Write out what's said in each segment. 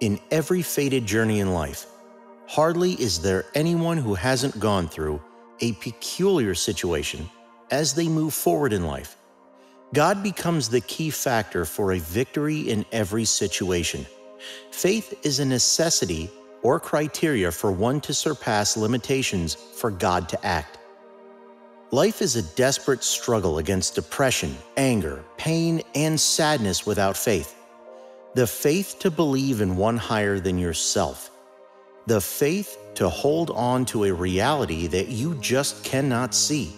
In every fated journey in life, hardly is there anyone who hasn't gone through a peculiar situation as they move forward in life. God becomes the key factor for a victory in every situation. Faith is a necessity or criteria for one to surpass limitations for God to act. Life is a desperate struggle against depression, anger, pain, and sadness without faith. The faith to believe in one higher than yourself. The faith to hold on to a reality that you just cannot see.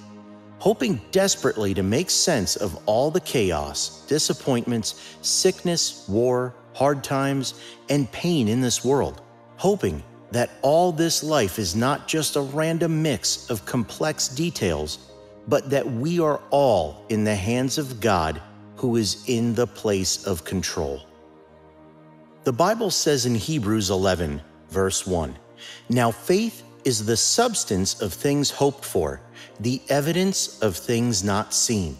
Hoping desperately to make sense of all the chaos, disappointments, sickness, war, hard times, and pain in this world. Hoping that all this life is not just a random mix of complex details, but that we are all in the hands of God who is in the place of control. The Bible says in Hebrews 11, verse 1 Now faith is the substance of things hoped for, the evidence of things not seen.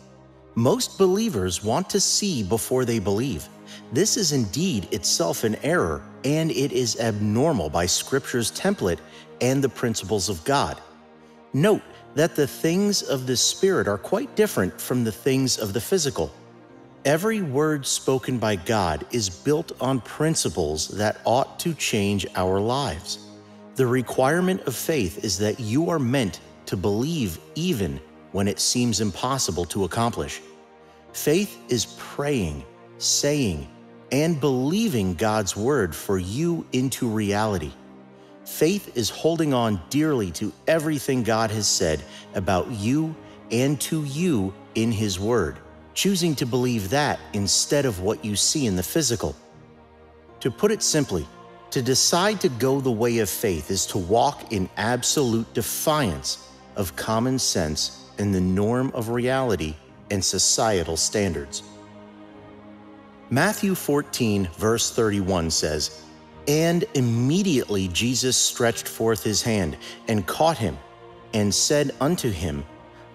Most believers want to see before they believe. This is indeed itself an error, and it is abnormal by Scripture's template and the principles of God. Note that the things of the Spirit are quite different from the things of the physical. Every word spoken by God is built on principles that ought to change our lives. The requirement of faith is that you are meant to believe even when it seems impossible to accomplish. Faith is praying, saying, and believing God's word for you into reality. Faith is holding on dearly to everything God has said about you and to you in His Word, choosing to believe that instead of what you see in the physical. To put it simply, to decide to go the way of faith is to walk in absolute defiance of common sense and the norm of reality and societal standards. Matthew 14, verse 31 says, and immediately Jesus stretched forth his hand and caught him, and said unto him,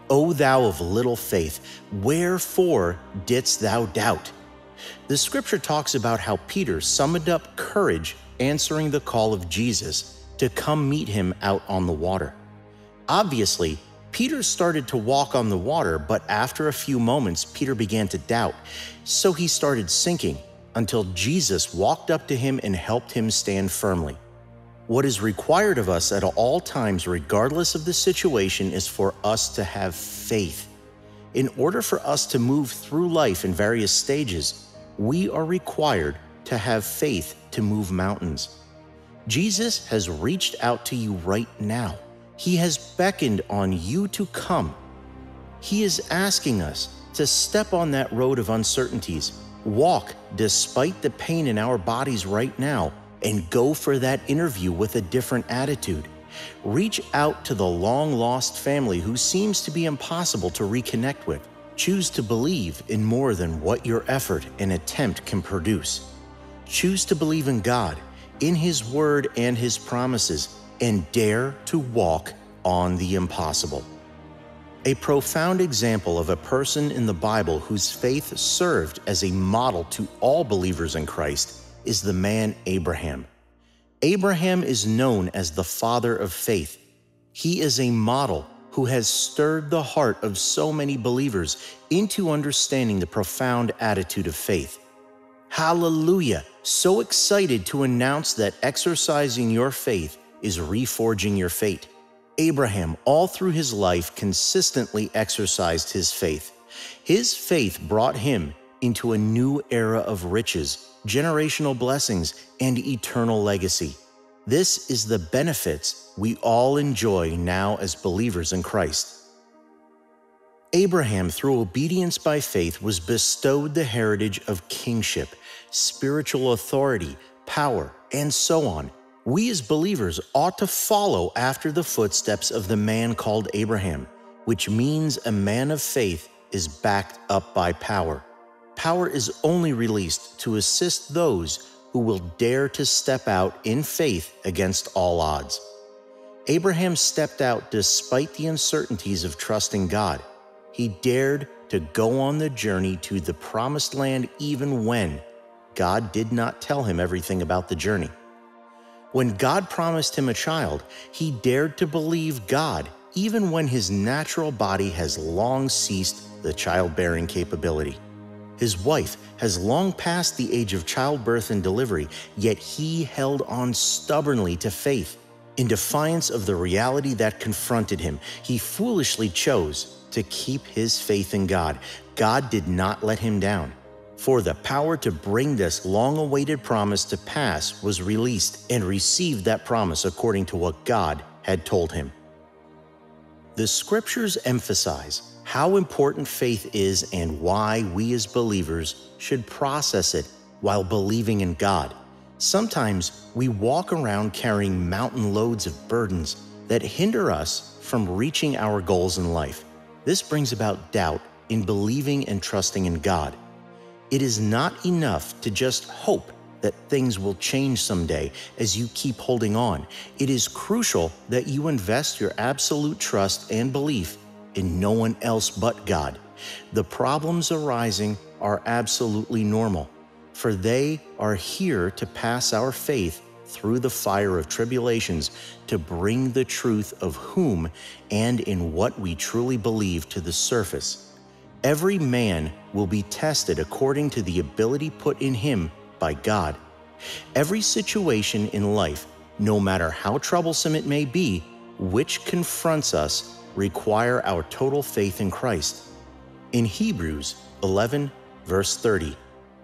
O thou of little faith, wherefore didst thou doubt? The scripture talks about how Peter summoned up courage answering the call of Jesus to come meet him out on the water. Obviously, Peter started to walk on the water, but after a few moments, Peter began to doubt, so he started sinking until Jesus walked up to him and helped him stand firmly. What is required of us at all times, regardless of the situation, is for us to have faith. In order for us to move through life in various stages, we are required to have faith to move mountains. Jesus has reached out to you right now. He has beckoned on you to come. He is asking us to step on that road of uncertainties walk despite the pain in our bodies right now, and go for that interview with a different attitude. Reach out to the long lost family who seems to be impossible to reconnect with. Choose to believe in more than what your effort and attempt can produce. Choose to believe in God, in His Word and His promises, and dare to walk on the impossible. A profound example of a person in the Bible whose faith served as a model to all believers in Christ is the man Abraham. Abraham is known as the father of faith. He is a model who has stirred the heart of so many believers into understanding the profound attitude of faith. Hallelujah! So excited to announce that exercising your faith is reforging your fate. Abraham, all through his life, consistently exercised his faith. His faith brought him into a new era of riches, generational blessings, and eternal legacy. This is the benefits we all enjoy now as believers in Christ. Abraham, through obedience by faith, was bestowed the heritage of kingship, spiritual authority, power, and so on we as believers ought to follow after the footsteps of the man called Abraham, which means a man of faith is backed up by power. Power is only released to assist those who will dare to step out in faith against all odds. Abraham stepped out despite the uncertainties of trusting God. He dared to go on the journey to the promised land even when God did not tell him everything about the journey. When God promised him a child, he dared to believe God even when his natural body has long ceased the childbearing capability. His wife has long passed the age of childbirth and delivery, yet he held on stubbornly to faith. In defiance of the reality that confronted him, he foolishly chose to keep his faith in God. God did not let him down. For the power to bring this long awaited promise to pass was released and received that promise according to what God had told him. The scriptures emphasize how important faith is and why we as believers should process it while believing in God. Sometimes we walk around carrying mountain loads of burdens that hinder us from reaching our goals in life. This brings about doubt in believing and trusting in God. It is not enough to just hope that things will change someday as you keep holding on. It is crucial that you invest your absolute trust and belief in no one else but God. The problems arising are absolutely normal, for they are here to pass our faith through the fire of tribulations to bring the truth of whom and in what we truly believe to the surface. Every man will be tested according to the ability put in him by God. Every situation in life, no matter how troublesome it may be, which confronts us, require our total faith in Christ. In Hebrews 11, verse 30,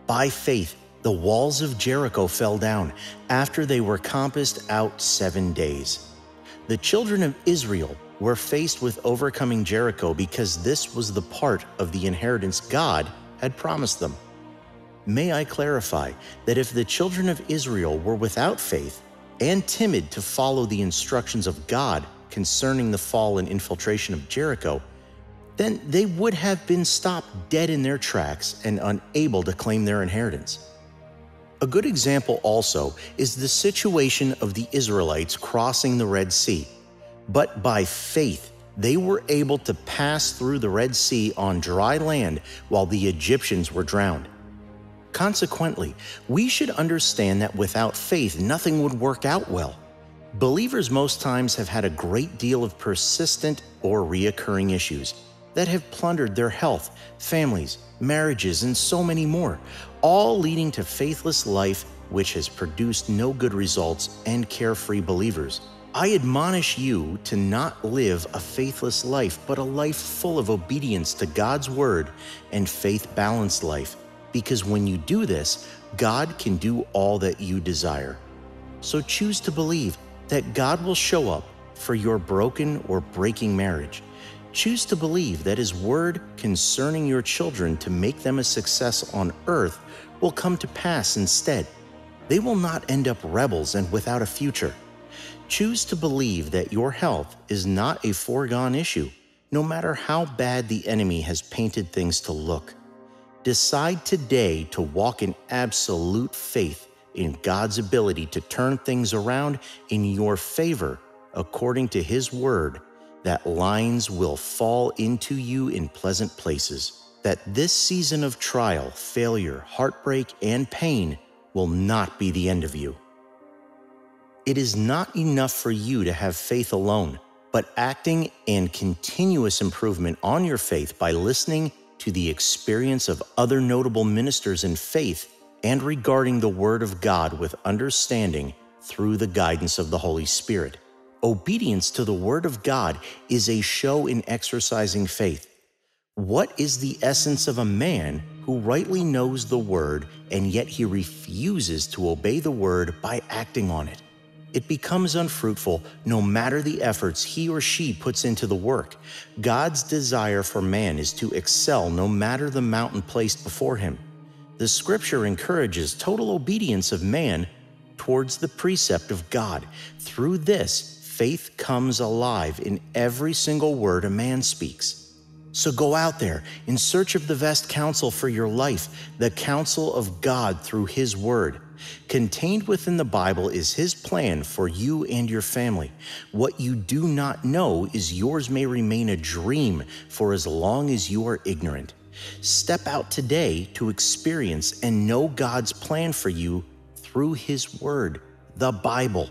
by faith, the walls of Jericho fell down after they were compassed out seven days. The children of Israel were faced with overcoming Jericho because this was the part of the inheritance God had promised them. May I clarify that if the children of Israel were without faith and timid to follow the instructions of God concerning the fall and infiltration of Jericho, then they would have been stopped dead in their tracks and unable to claim their inheritance. A good example also is the situation of the Israelites crossing the Red Sea. But by faith, they were able to pass through the Red Sea on dry land while the Egyptians were drowned. Consequently, we should understand that without faith, nothing would work out well. Believers most times have had a great deal of persistent or reoccurring issues that have plundered their health, families, marriages, and so many more, all leading to faithless life which has produced no good results and carefree believers. I admonish you to not live a faithless life, but a life full of obedience to God's word and faith balanced life because when you do this, God can do all that you desire. So choose to believe that God will show up for your broken or breaking marriage. Choose to believe that His word concerning your children to make them a success on earth will come to pass instead. They will not end up rebels and without a future. Choose to believe that your health is not a foregone issue, no matter how bad the enemy has painted things to look. Decide today to walk in absolute faith in God's ability to turn things around in your favor according to His word, that lines will fall into you in pleasant places, that this season of trial, failure, heartbreak, and pain will not be the end of you. It is not enough for you to have faith alone, but acting and continuous improvement on your faith by listening to the experience of other notable ministers in faith and regarding the Word of God with understanding through the guidance of the Holy Spirit. Obedience to the Word of God is a show in exercising faith. What is the essence of a man who rightly knows the Word and yet he refuses to obey the Word by acting on it? it becomes unfruitful no matter the efforts he or she puts into the work. God's desire for man is to excel no matter the mountain placed before him. The scripture encourages total obedience of man towards the precept of God. Through this, faith comes alive in every single word a man speaks. So go out there in search of the best counsel for your life, the counsel of God through His Word. Contained within the Bible is His plan for you and your family. What you do not know is yours may remain a dream for as long as you are ignorant. Step out today to experience and know God's plan for you through His Word, the Bible.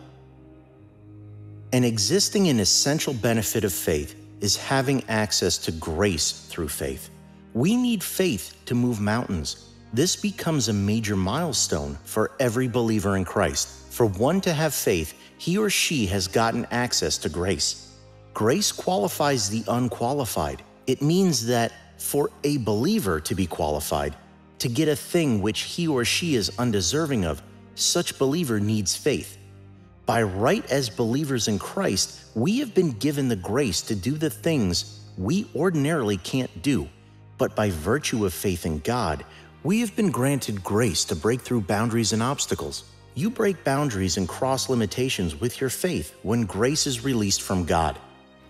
An existing and essential benefit of faith is having access to grace through faith. We need faith to move mountains. This becomes a major milestone for every believer in Christ. For one to have faith, he or she has gotten access to grace. Grace qualifies the unqualified. It means that for a believer to be qualified, to get a thing which he or she is undeserving of, such believer needs faith. By right as believers in Christ, we have been given the grace to do the things we ordinarily can't do. But by virtue of faith in God, we have been granted grace to break through boundaries and obstacles. You break boundaries and cross limitations with your faith when grace is released from God.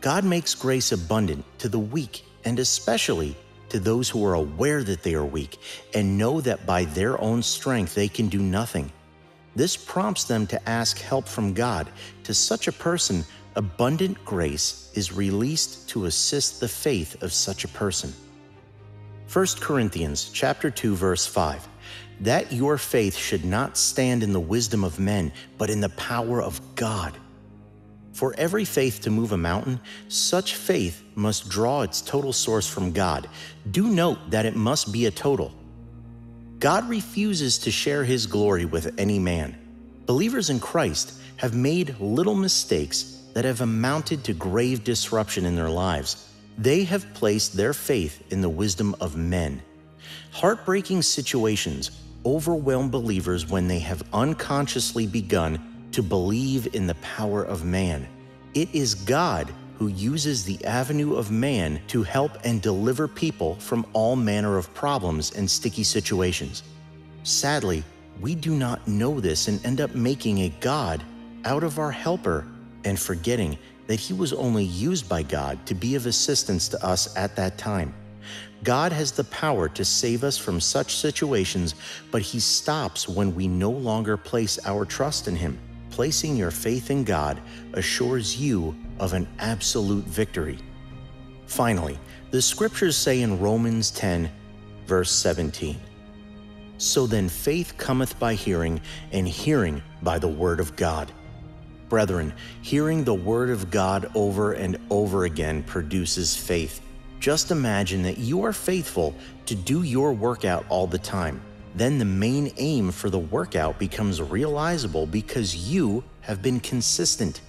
God makes grace abundant to the weak and especially to those who are aware that they are weak and know that by their own strength they can do nothing. This prompts them to ask help from God. To such a person, abundant grace is released to assist the faith of such a person. 1 Corinthians chapter 2 verse 5 that your faith should not stand in the wisdom of men but in the power of God. For every faith to move a mountain, such faith must draw its total source from God. Do note that it must be a total. God refuses to share his glory with any man. Believers in Christ have made little mistakes that have amounted to grave disruption in their lives. They have placed their faith in the wisdom of men. Heartbreaking situations overwhelm believers when they have unconsciously begun to believe in the power of man. It is God who uses the avenue of man to help and deliver people from all manner of problems and sticky situations. Sadly, we do not know this and end up making a God out of our helper and forgetting that he was only used by God to be of assistance to us at that time. God has the power to save us from such situations, but he stops when we no longer place our trust in him. Placing your faith in God assures you of an absolute victory. Finally, the scriptures say in Romans 10, verse 17, So then faith cometh by hearing, and hearing by the word of God. Brethren, hearing the word of God over and over again produces faith. Just imagine that you are faithful to do your workout all the time then the main aim for the workout becomes realizable because you have been consistent.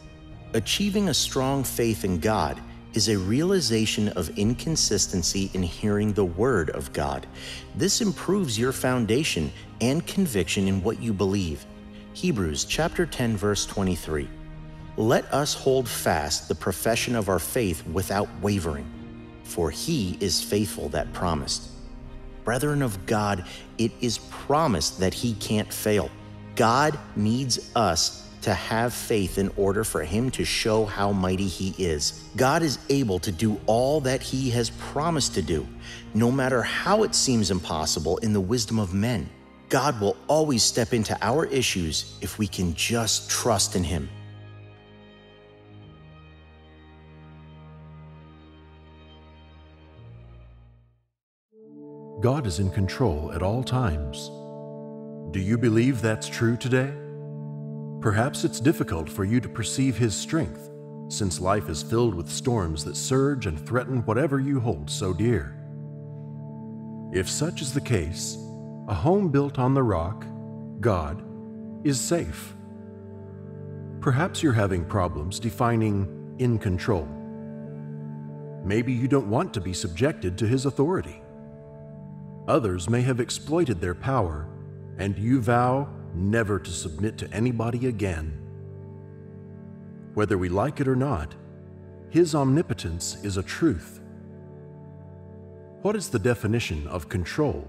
Achieving a strong faith in God is a realization of inconsistency in hearing the Word of God. This improves your foundation and conviction in what you believe. Hebrews chapter 10 verse 23. Let us hold fast the profession of our faith without wavering, for he is faithful that promised. Brethren of God, it is promised that He can't fail. God needs us to have faith in order for Him to show how mighty He is. God is able to do all that He has promised to do, no matter how it seems impossible in the wisdom of men. God will always step into our issues if we can just trust in Him. God is in control at all times. Do you believe that's true today? Perhaps it's difficult for you to perceive His strength, since life is filled with storms that surge and threaten whatever you hold so dear. If such is the case, a home built on the rock, God, is safe. Perhaps you're having problems defining in control. Maybe you don't want to be subjected to His authority. Others may have exploited their power, and you vow never to submit to anybody again. Whether we like it or not, His omnipotence is a truth. What is the definition of control?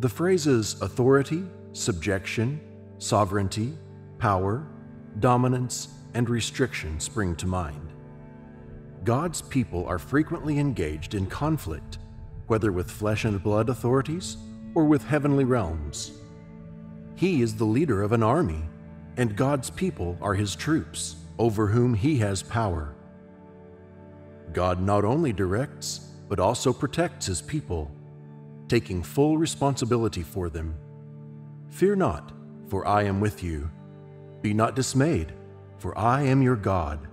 The phrases authority, subjection, sovereignty, power, dominance, and restriction spring to mind. God's people are frequently engaged in conflict whether with flesh and blood authorities or with heavenly realms. He is the leader of an army, and God's people are his troops, over whom he has power. God not only directs, but also protects his people, taking full responsibility for them. Fear not, for I am with you. Be not dismayed, for I am your God.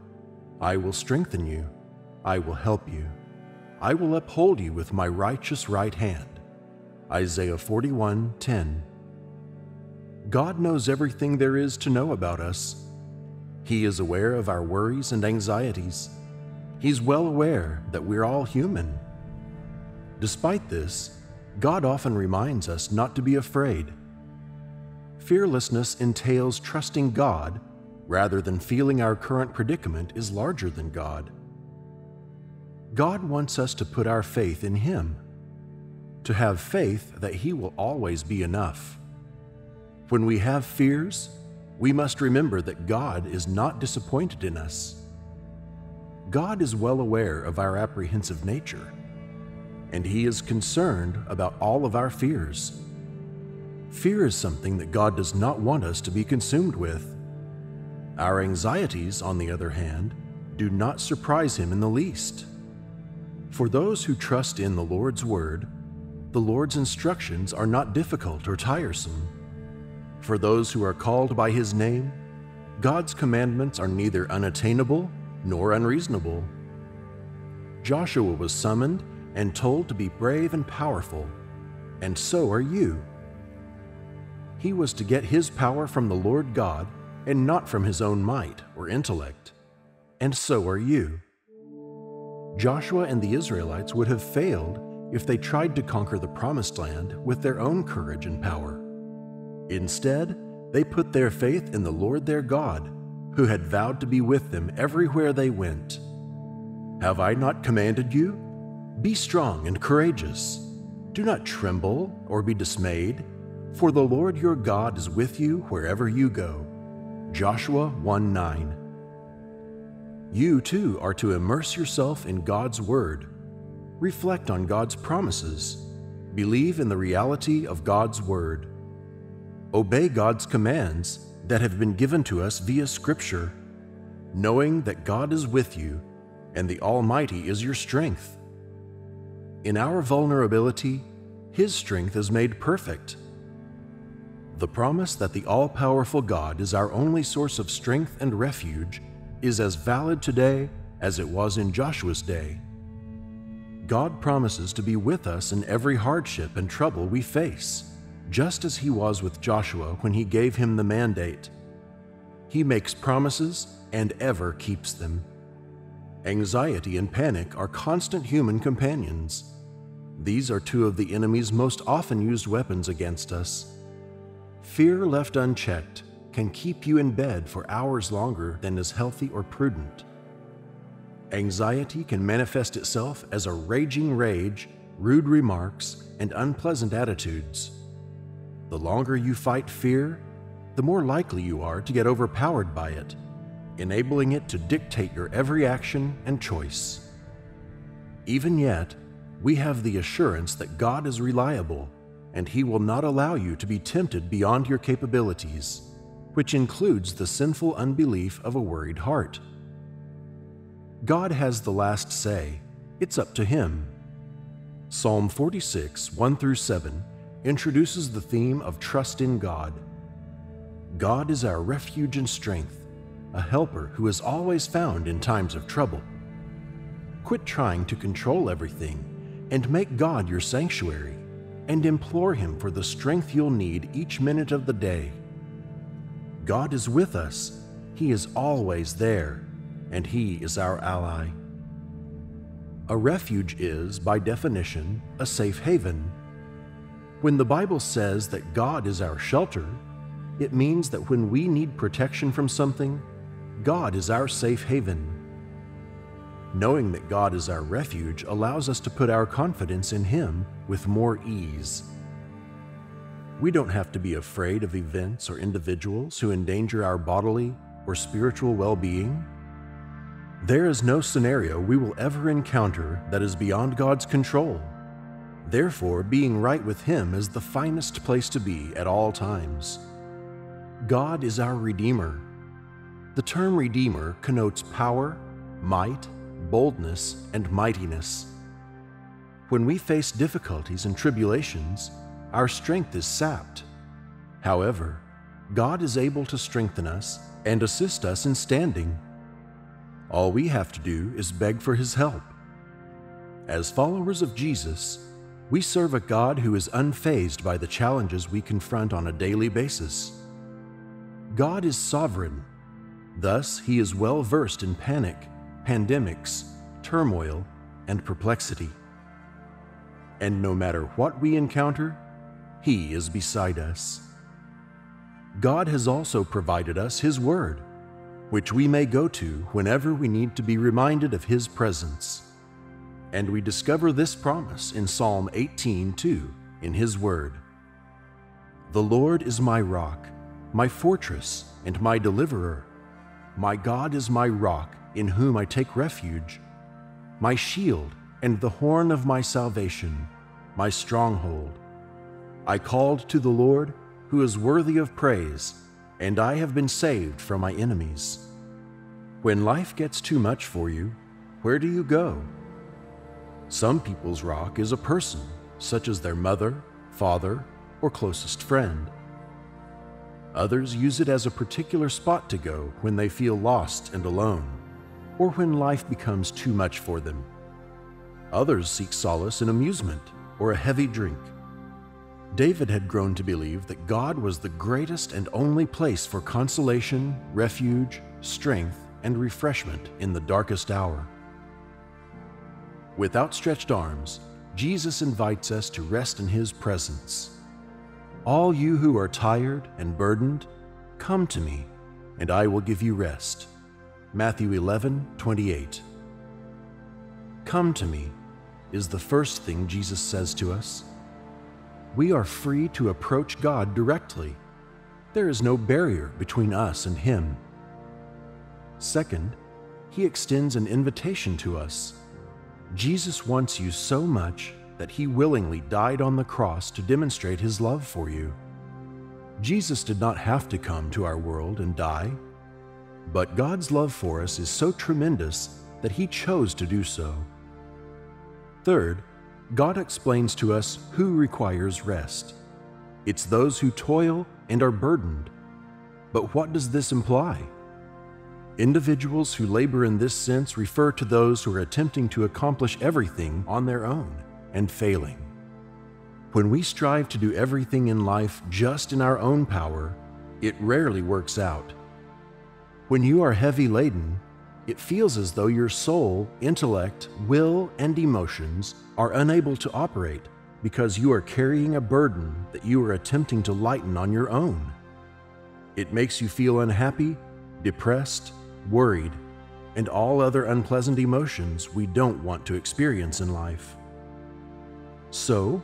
I will strengthen you. I will help you. I will uphold you with my righteous right hand. Isaiah 41:10. God knows everything there is to know about us. He is aware of our worries and anxieties. He's well aware that we're all human. Despite this, God often reminds us not to be afraid. Fearlessness entails trusting God rather than feeling our current predicament is larger than God. God wants us to put our faith in Him, to have faith that He will always be enough. When we have fears, we must remember that God is not disappointed in us. God is well aware of our apprehensive nature, and He is concerned about all of our fears. Fear is something that God does not want us to be consumed with. Our anxieties, on the other hand, do not surprise Him in the least. For those who trust in the Lord's Word, the Lord's instructions are not difficult or tiresome. For those who are called by His name, God's commandments are neither unattainable nor unreasonable. Joshua was summoned and told to be brave and powerful, and so are you. He was to get his power from the Lord God and not from his own might or intellect, and so are you. Joshua and the Israelites would have failed if they tried to conquer the Promised Land with their own courage and power. Instead, they put their faith in the Lord their God, who had vowed to be with them everywhere they went. Have I not commanded you? Be strong and courageous. Do not tremble or be dismayed, for the Lord your God is with you wherever you go. Joshua 1 9. You too are to immerse yourself in God's Word, reflect on God's promises, believe in the reality of God's Word, obey God's commands that have been given to us via Scripture, knowing that God is with you and the Almighty is your strength. In our vulnerability, His strength is made perfect. The promise that the all powerful God is our only source of strength and refuge is as valid today as it was in Joshua's day. God promises to be with us in every hardship and trouble we face, just as He was with Joshua when He gave him the mandate. He makes promises and ever keeps them. Anxiety and panic are constant human companions. These are two of the enemy's most often used weapons against us. Fear left unchecked can keep you in bed for hours longer than is healthy or prudent. Anxiety can manifest itself as a raging rage, rude remarks, and unpleasant attitudes. The longer you fight fear, the more likely you are to get overpowered by it, enabling it to dictate your every action and choice. Even yet, we have the assurance that God is reliable and He will not allow you to be tempted beyond your capabilities which includes the sinful unbelief of a worried heart. God has the last say. It's up to Him. Psalm 46, 1 through 7, introduces the theme of trust in God. God is our refuge and strength, a helper who is always found in times of trouble. Quit trying to control everything and make God your sanctuary, and implore Him for the strength you'll need each minute of the day. God is with us. He is always there, and He is our ally. A refuge is, by definition, a safe haven. When the Bible says that God is our shelter, it means that when we need protection from something, God is our safe haven. Knowing that God is our refuge allows us to put our confidence in Him with more ease. We don't have to be afraid of events or individuals who endanger our bodily or spiritual well being. There is no scenario we will ever encounter that is beyond God's control. Therefore, being right with Him is the finest place to be at all times. God is our Redeemer. The term Redeemer connotes power, might, boldness, and mightiness. When we face difficulties and tribulations, our strength is sapped. However, God is able to strengthen us and assist us in standing. All we have to do is beg for His help. As followers of Jesus, we serve a God who is unfazed by the challenges we confront on a daily basis. God is sovereign. Thus, He is well versed in panic, pandemics, turmoil, and perplexity. And no matter what we encounter, He is beside us. God has also provided us His Word, which we may go to whenever we need to be reminded of His presence. And we discover this promise in Psalm 18:2 in His Word. The Lord is my rock, my fortress, and my deliverer. My God is my rock, in whom I take refuge, my shield and the horn of my salvation, my stronghold. I called to the Lord, who is worthy of praise, and I have been saved from my enemies. When life gets too much for you, where do you go? Some people's rock is a person, such as their mother, father, or closest friend. Others use it as a particular spot to go when they feel lost and alone, or when life becomes too much for them. Others seek solace in amusement or a heavy drink. David had grown to believe that God was the greatest and only place for consolation, refuge, strength, and refreshment in the darkest hour. With outstretched arms, Jesus invites us to rest in His presence. All you who are tired and burdened, come to me, and I will give you rest. Matthew 11, 28. Come to me is the first thing Jesus says to us. We are free to approach God directly. There is no barrier between us and Him. Second, He extends an invitation to us Jesus wants you so much that he willingly died on the cross to demonstrate his love for you. Jesus did not have to come to our world and die, but God's love for us is so tremendous that he chose to do so. Third, God explains to us who requires rest. It's those who toil and are burdened. But what does this imply? Individuals who labor in this sense refer to those who are attempting to accomplish everything on their own and failing. When we strive to do everything in life just in our own power, it rarely works out. When you are heavy laden, it feels as though your soul, intellect, will, and emotions are unable to operate because you are carrying a burden that you are attempting to lighten on your own. It makes you feel unhappy, depressed, worried, and all other unpleasant emotions we don't want to experience in life. So,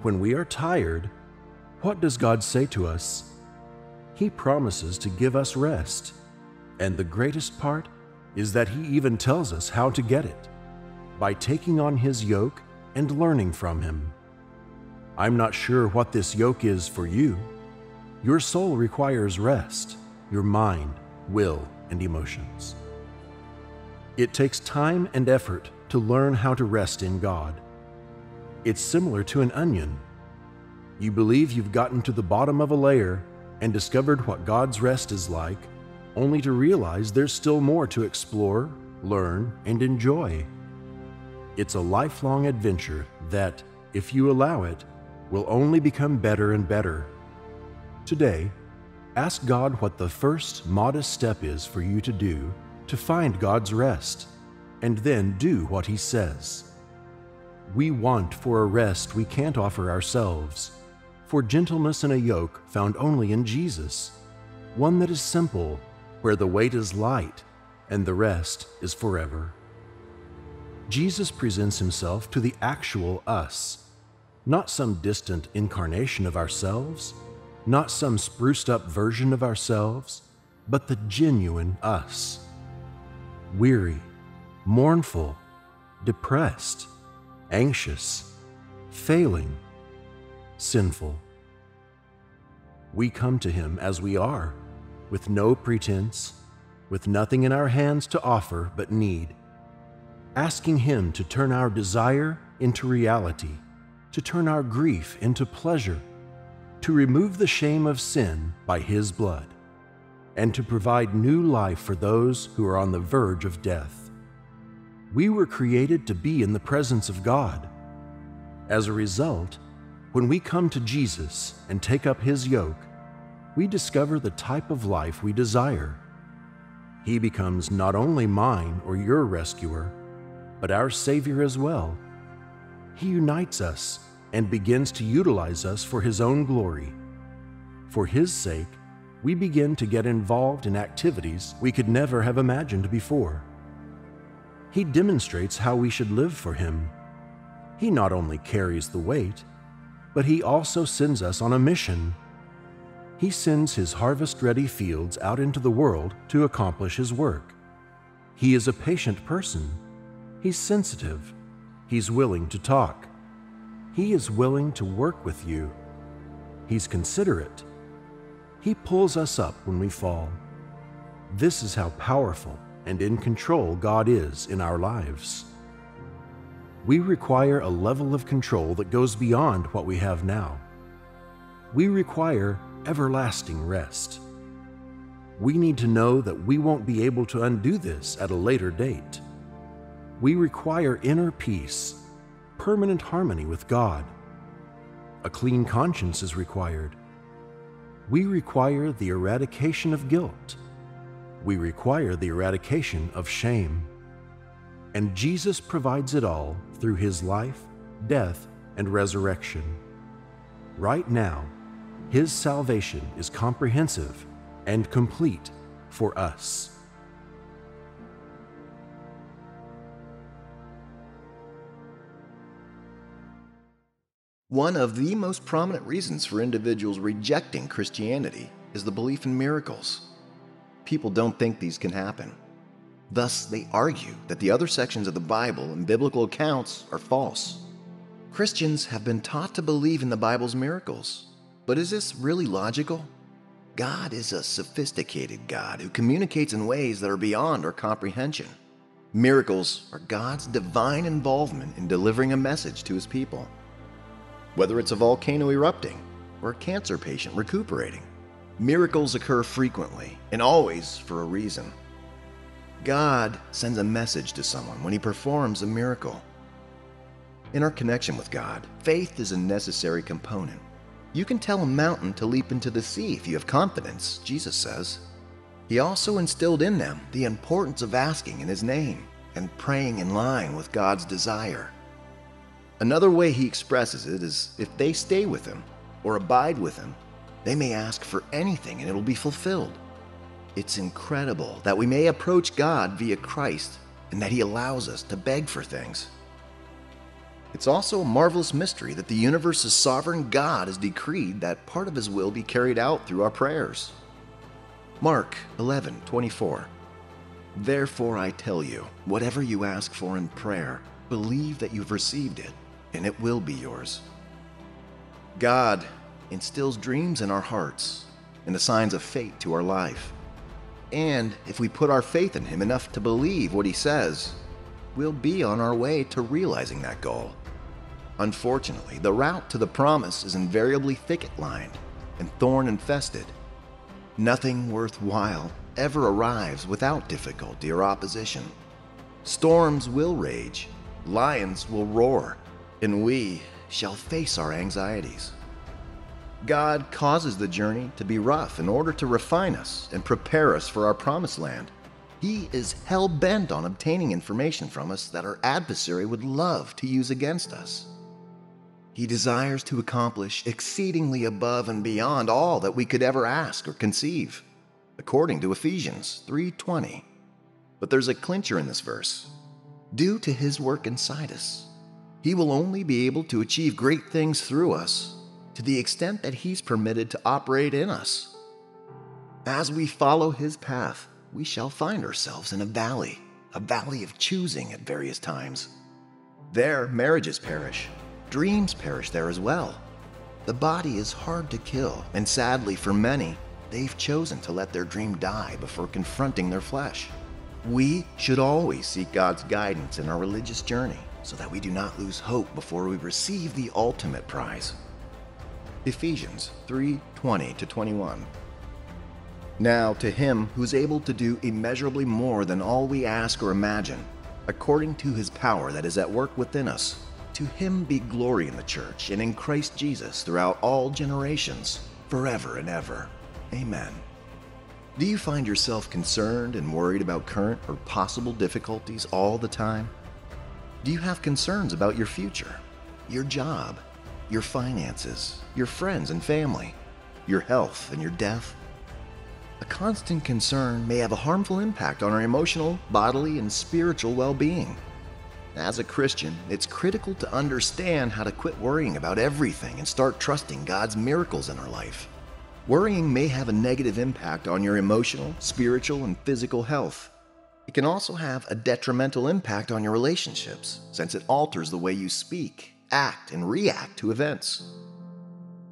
when we are tired, what does God say to us? He promises to give us rest, and the greatest part is that He even tells us how to get it by taking on His yoke and learning from Him. I'm not sure what this yoke is for you. Your soul requires rest, your mind, will, and emotions. It takes time and effort to learn how to rest in God. It's similar to an onion. You believe you've gotten to the bottom of a layer and discovered what God's rest is like, only to realize there's still more to explore, learn, and enjoy. It's a lifelong adventure that, if you allow it, will only become better and better. Today, Ask God what the first modest step is for you to do to find God's rest, and then do what He says. We want for a rest we can't offer ourselves, for gentleness in a yoke found only in Jesus, one that is simple, where the weight is light, and the rest is forever. Jesus presents himself to the actual us, not some distant incarnation of ourselves not some spruced up version of ourselves, but the genuine us. Weary, mournful, depressed, anxious, failing, sinful. We come to Him as we are, with no pretense, with nothing in our hands to offer but need, asking Him to turn our desire into reality, to turn our grief into pleasure, to remove the shame of sin by His blood, and to provide new life for those who are on the verge of death. We were created to be in the presence of God. As a result, when we come to Jesus and take up His yoke, we discover the type of life we desire. He becomes not only mine or your rescuer, but our Savior as well. He unites us and begins to utilize us for His own glory. For His sake, we begin to get involved in activities we could never have imagined before. He demonstrates how we should live for Him. He not only carries the weight, but He also sends us on a mission he sends his harvest ready fields out into the world to accomplish his work. He is a patient person. He's sensitive. He's willing to talk. He is willing to work with you. He's considerate. He pulls us up when we fall. This is how powerful and in control God is in our lives. We require a level of control that goes beyond what we have now. We require everlasting rest. We need to know that we won't be able to undo this at a later date. We require inner peace, permanent harmony with God. A clean conscience is required. We require the eradication of guilt. We require the eradication of shame. And Jesus provides it all through his life, death, and resurrection. Right now, his salvation is comprehensive and complete for us. One of the most prominent reasons for individuals rejecting Christianity is the belief in miracles. People don't think these can happen. Thus, they argue that the other sections of the Bible and biblical accounts are false. Christians have been taught to believe in the Bible's miracles, but is this really logical? God is a sophisticated God who communicates in ways that are beyond our comprehension. Miracles are God's divine involvement in delivering a message to his people. Whether it's a volcano erupting or a cancer patient recuperating, miracles occur frequently and always for a reason. God sends a message to someone when he performs a miracle. In our connection with God, faith is a necessary component. You can tell a mountain to leap into the sea if you have confidence, Jesus says. He also instilled in them the importance of asking in His name and praying in line with God's desire. Another way He expresses it is if they stay with Him or abide with Him, they may ask for anything and it'll be fulfilled. It's incredible that we may approach God via Christ and that He allows us to beg for things. It's also a marvelous mystery that the universe's sovereign God has decreed that part of his will be carried out through our prayers. Mark 11:24 Therefore I tell you, whatever you ask for in prayer, believe that you've received it, and it will be yours. God instills dreams in our hearts and assigns a fate to our life. And if we put our faith in Him enough to believe what He says, we'll be on our way to realizing that goal. Unfortunately, the route to the promise is invariably thicket lined and thorn infested. Nothing worthwhile ever arrives without difficulty or opposition. Storms will rage, lions will roar, and we shall face our anxieties. God causes the journey to be rough in order to refine us and prepare us for our promised land. He is hell bent on obtaining information from us that our adversary would love to use against us. He desires to accomplish exceedingly above and beyond all that we could ever ask or conceive, according to Ephesians 3:20. But there's a clincher in this verse. Due to his work inside us, he will only be able to achieve great things through us to the extent that he's permitted to operate in us. As we follow his path, we shall find ourselves in a valley, a valley of choosing at various times. There, marriages perish, dreams perish there as well. The body is hard to kill, and sadly for many, they've chosen to let their dream die before confronting their flesh. We should always seek God's guidance in our religious journey so that we do not lose hope before we receive the ultimate prize. Ephesians 3 20 to 21. Now, to him who is able to do immeasurably more than all we ask or imagine, according to his power that is at work within us, to him be glory in the church and in Christ Jesus throughout all generations, forever and ever. Amen. Do you find yourself concerned and worried about current or possible difficulties all the time? Do you have concerns about your future, your job, your finances, your friends and family, your health and your death? A constant concern may have a harmful impact on our emotional, bodily, and spiritual well being. As a Christian, it's critical to understand how to quit worrying about everything and start trusting God's miracles in our life. Worrying may have a negative impact on your emotional, spiritual, and physical health. It can also have a detrimental impact on your relationships, since it alters the way you speak, act, and react to events.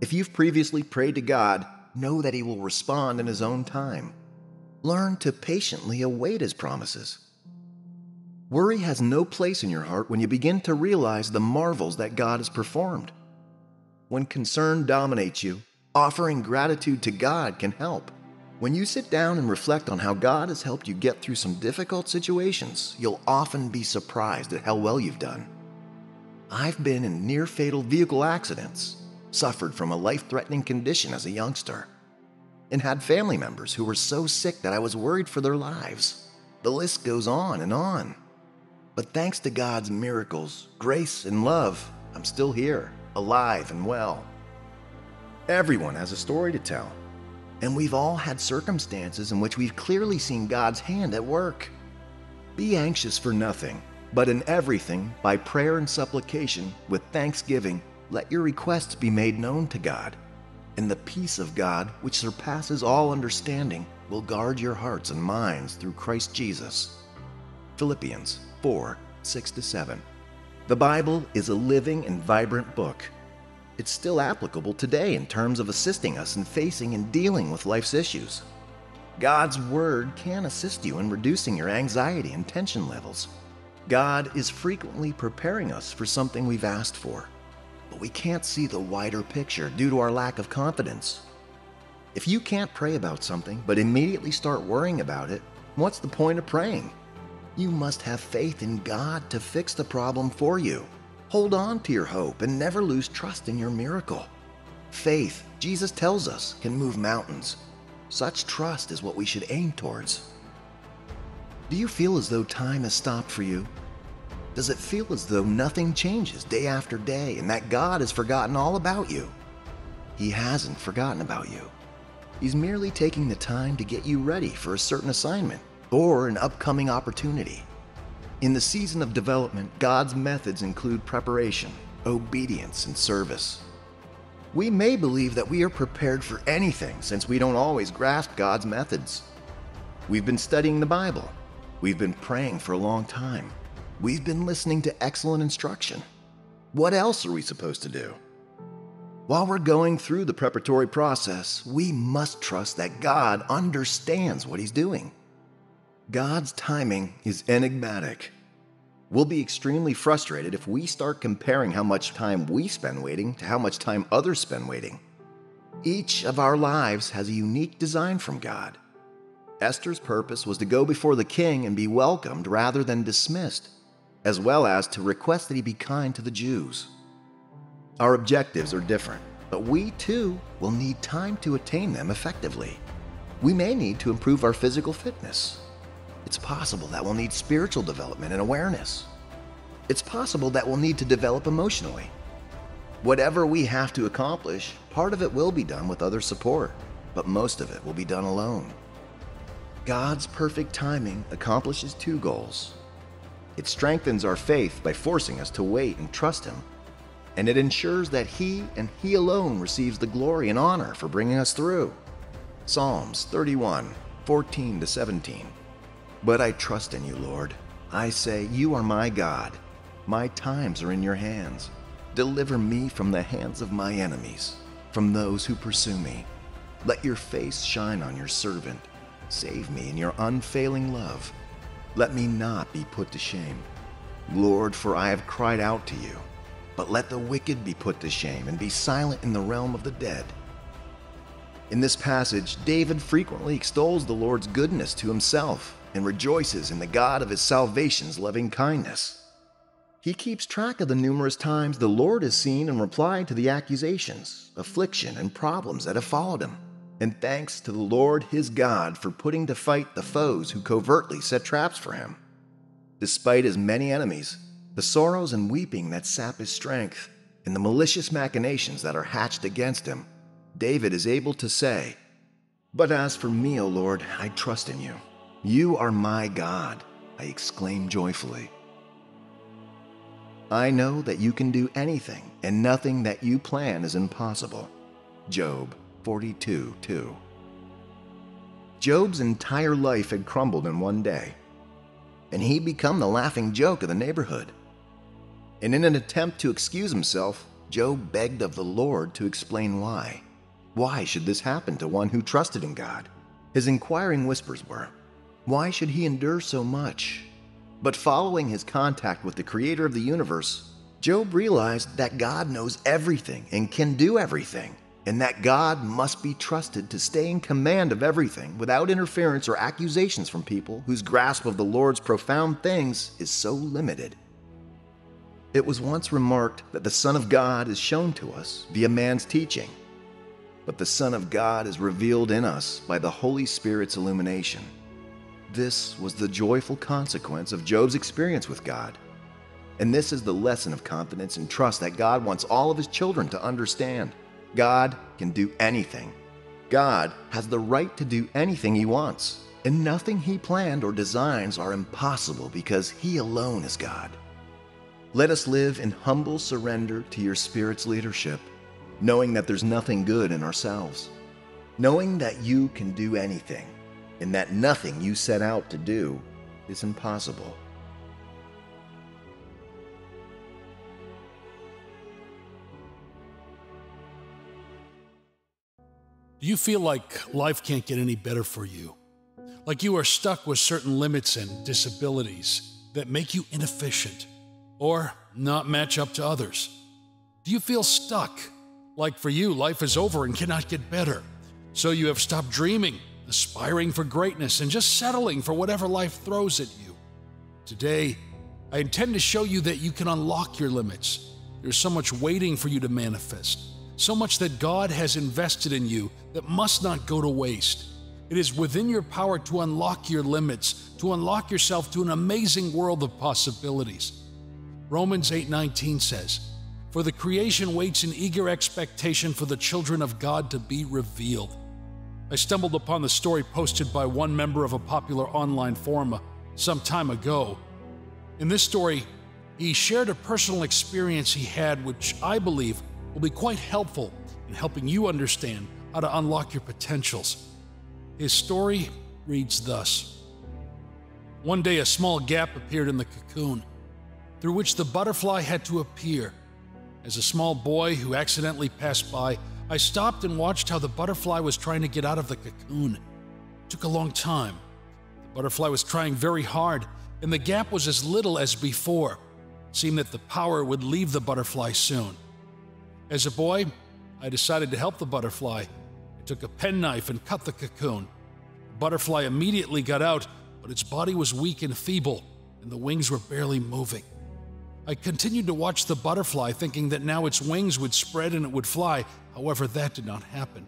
If you've previously prayed to God, know that He will respond in His own time. Learn to patiently await His promises. Worry has no place in your heart when you begin to realize the marvels that God has performed. When concern dominates you, offering gratitude to God can help. When you sit down and reflect on how God has helped you get through some difficult situations, you'll often be surprised at how well you've done. I've been in near fatal vehicle accidents, suffered from a life threatening condition as a youngster, and had family members who were so sick that I was worried for their lives. The list goes on and on. But thanks to God's miracles, grace, and love, I'm still here, alive and well. Everyone has a story to tell, and we've all had circumstances in which we've clearly seen God's hand at work. Be anxious for nothing, but in everything, by prayer and supplication, with thanksgiving, let your requests be made known to God. And the peace of God, which surpasses all understanding, will guard your hearts and minds through Christ Jesus. Philippians 4 6 7. The Bible is a living and vibrant book. It's still applicable today in terms of assisting us in facing and dealing with life's issues. God's Word can assist you in reducing your anxiety and tension levels. God is frequently preparing us for something we've asked for, but we can't see the wider picture due to our lack of confidence. If you can't pray about something but immediately start worrying about it, what's the point of praying? You must have faith in God to fix the problem for you. Hold on to your hope and never lose trust in your miracle. Faith, Jesus tells us, can move mountains. Such trust is what we should aim towards. Do you feel as though time has stopped for you? Does it feel as though nothing changes day after day and that God has forgotten all about you? He hasn't forgotten about you. He's merely taking the time to get you ready for a certain assignment or an upcoming opportunity. In the season of development, God's methods include preparation, obedience, and service. We may believe that we are prepared for anything since we don't always grasp God's methods. We've been studying the Bible. We've been praying for a long time. We've been listening to excellent instruction. What else are we supposed to do? While we're going through the preparatory process, we must trust that God understands what He's doing. God's timing is enigmatic. We'll be extremely frustrated if we start comparing how much time we spend waiting to how much time others spend waiting. Each of our lives has a unique design from God. Esther's purpose was to go before the king and be welcomed rather than dismissed, as well as to request that he be kind to the Jews. Our objectives are different, but we too will need time to attain them effectively. We may need to improve our physical fitness, it's possible that we'll need spiritual development and awareness. It's possible that we'll need to develop emotionally. Whatever we have to accomplish, part of it will be done with other support, but most of it will be done alone. God's perfect timing accomplishes two goals. It strengthens our faith by forcing us to wait and trust Him, and it ensures that He and He alone receives the glory and honor for bringing us through. Psalms 31 14 to 17. But I trust in you, Lord. I say, You are my God. My times are in your hands. Deliver me from the hands of my enemies, from those who pursue me. Let your face shine on your servant. Save me in your unfailing love. Let me not be put to shame. Lord, for I have cried out to you. But let the wicked be put to shame and be silent in the realm of the dead. In this passage, David frequently extols the Lord's goodness to himself and rejoices in the God of his salvation's loving kindness. He keeps track of the numerous times the Lord has seen and replied to the accusations, affliction, and problems that have followed him. And thanks to the Lord his God for putting to fight the foes who covertly set traps for him. Despite his many enemies, the sorrows and weeping that sap his strength, and the malicious machinations that are hatched against him, David is able to say, But as for me, O Lord, I trust in you. You are my God, I exclaim joyfully. I know that you can do anything, and nothing that you plan is impossible. Job 42 2. Job's entire life had crumbled in one day, and he'd become the laughing joke of the neighborhood. And in an attempt to excuse himself, Job begged of the Lord to explain why. Why should this happen to one who trusted in God? His inquiring whispers were, why should he endure so much? But following his contact with the creator of the universe, Job realized that God knows everything and can do everything, and that God must be trusted to stay in command of everything without interference or accusations from people whose grasp of the Lord's profound things is so limited. It was once remarked that the Son of God is shown to us via man's teaching, but the Son of God is revealed in us by the Holy Spirit's illumination. This was the joyful consequence of Job's experience with God. And this is the lesson of confidence and trust that God wants all of his children to understand. God can do anything. God has the right to do anything he wants. And nothing he planned or designs are impossible because he alone is God. Let us live in humble surrender to your Spirit's leadership, knowing that there's nothing good in ourselves, knowing that you can do anything and that nothing you set out to do is impossible. Do you feel like life can't get any better for you? Like you are stuck with certain limits and disabilities that make you inefficient or not match up to others? Do you feel stuck? Like for you, life is over and cannot get better. So you have stopped dreaming aspiring for greatness, and just settling for whatever life throws at you. Today, I intend to show you that you can unlock your limits. There's so much waiting for you to manifest, so much that God has invested in you that must not go to waste. It is within your power to unlock your limits, to unlock yourself to an amazing world of possibilities. Romans 8:19 says, "For the creation waits in eager expectation for the children of God to be revealed." I stumbled upon the story posted by one member of a popular online forum some time ago. In this story, he shared a personal experience he had, which I believe will be quite helpful in helping you understand how to unlock your potentials. His story reads thus One day, a small gap appeared in the cocoon, through which the butterfly had to appear. As a small boy who accidentally passed by, I stopped and watched how the butterfly was trying to get out of the cocoon. It took a long time. The butterfly was trying very hard, and the gap was as little as before. It seemed that the power would leave the butterfly soon. As a boy, I decided to help the butterfly. I took a penknife and cut the cocoon. The butterfly immediately got out, but its body was weak and feeble, and the wings were barely moving. I continued to watch the butterfly, thinking that now its wings would spread and it would fly. However, that did not happen.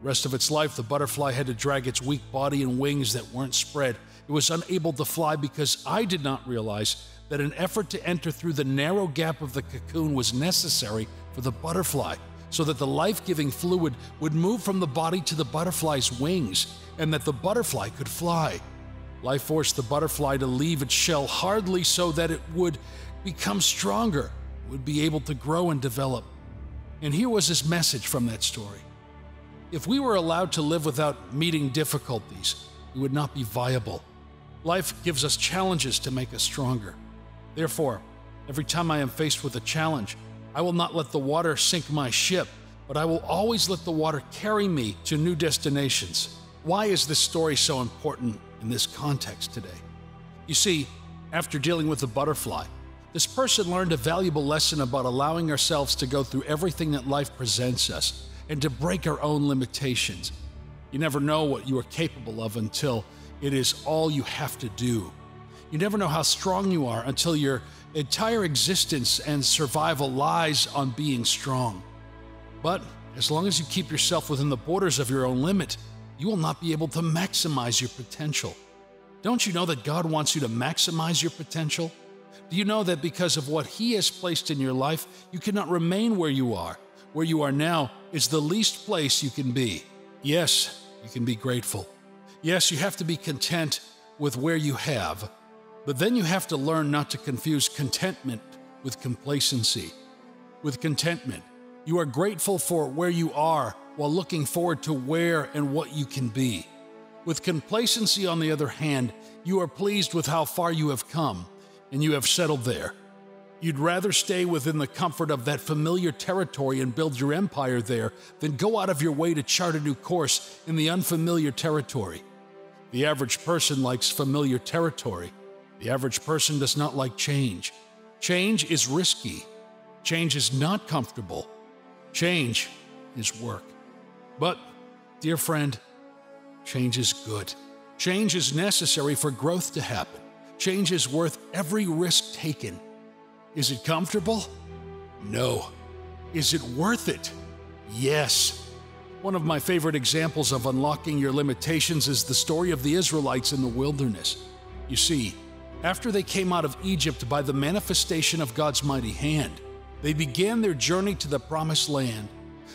The rest of its life, the butterfly had to drag its weak body and wings that weren't spread. It was unable to fly because I did not realize that an effort to enter through the narrow gap of the cocoon was necessary for the butterfly, so that the life giving fluid would move from the body to the butterfly's wings, and that the butterfly could fly. Life forced the butterfly to leave its shell hardly so that it would become stronger, would be able to grow and develop. And here was his message from that story. If we were allowed to live without meeting difficulties, we would not be viable. Life gives us challenges to make us stronger. Therefore, every time I am faced with a challenge, I will not let the water sink my ship, but I will always let the water carry me to new destinations. Why is this story so important in this context today? You see, After dealing with the butterfly, this person learned a valuable lesson about allowing ourselves to go through everything that life presents us and to break our own limitations. You never know what you are capable of until it is all you have to do. You never know how strong you are until your entire existence and survival lies on being strong. But as long as you keep yourself within the borders of your own limit, you will not be able to maximize your potential. Don't you know that God wants you to maximize your potential? Do you know that because of what He has placed in your life, you cannot remain where you are? Where you are now is the least place you can be. Yes, you can be grateful. Yes, you have to be content with where you have, but then you have to learn not to confuse contentment with complacency. With contentment, you are grateful for where you are while looking forward to where and what you can be. With complacency, on the other hand, you are pleased with how far you have come and you have settled there. You'd rather stay within the comfort of that familiar territory and build your empire there than go out of your way to chart a new course in the unfamiliar territory. The average person likes familiar territory. The average person does not like change. Change is risky. Change is not comfortable. Change is work. But, dear friend, change is good. Change is necessary for growth to happen. Change is worth every risk taken. Is it comfortable? No. Is it worth it? Yes. One of my favorite examples of unlocking your limitations is the story of the Israelites in the wilderness. You see, after they came out of Egypt by the manifestation of God's mighty hand, they began their journey to the promised land.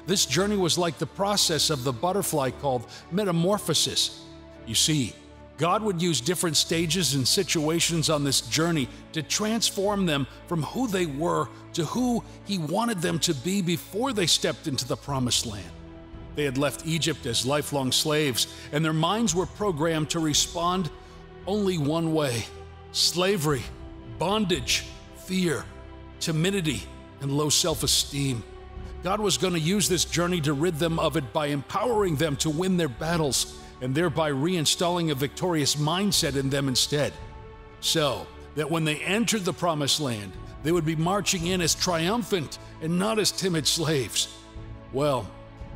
This journey was like the process of the butterfly called metamorphosis. You see, God would use different stages and situations on this journey to transform them from who they were to who He wanted them to be before they stepped into the promised land. They had left Egypt as lifelong slaves, and their minds were programmed to respond only one way slavery, bondage, fear, timidity, and low self esteem. God was going to use this journey to rid them of it by empowering them to win their battles and thereby reinstalling a victorious mindset in them instead. So that when they entered the promised land, they would be marching in as triumphant and not as timid slaves. Well,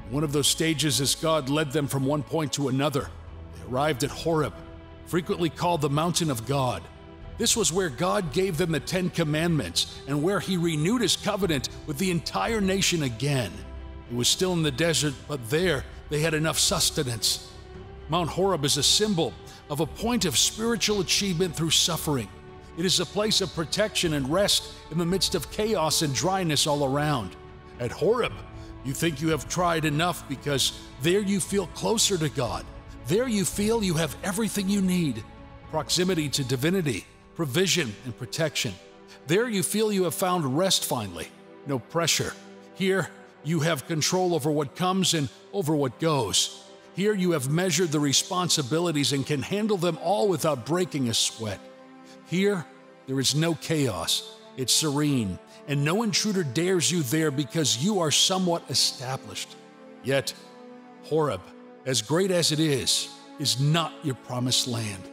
one of those stages as God led them from one point to another, they arrived at Horeb, frequently called the Mountain of God. This was where God gave them the Ten Commandments and where He renewed His covenant with the entire nation again. It was still in the desert, but there they had enough sustenance. Mount Horeb is a symbol of a point of spiritual achievement through suffering. It is a place of protection and rest in the midst of chaos and dryness all around. At Horeb, you think you have tried enough because there you feel closer to God. There you feel you have everything you need proximity to divinity, provision, and protection. There you feel you have found rest finally, no pressure. Here you have control over what comes and over what goes. Here you have measured the responsibilities and can handle them all without breaking a sweat. Here, there is no chaos, it's serene, and no intruder dares you there because you are somewhat established. Yet, Horeb, as great as it is, is not your promised land.